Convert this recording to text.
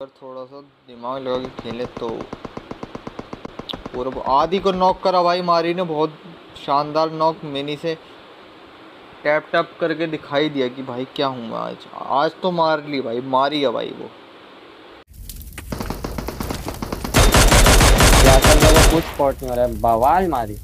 अगर थोड़ा सा दिमाग लगा के खेले तो। पूरा आदि को नॉक करा भाई, मारी ने बहुत शानदार नॉक मिनी से टैप टैप करके दिखाई दिया कि भाई क्या हूँ मैं आज। आज तो मार ली भाई, मारी है भाई वो। क्या कुछ स्पॉट नहीं हो रहा है, बवाल मारी।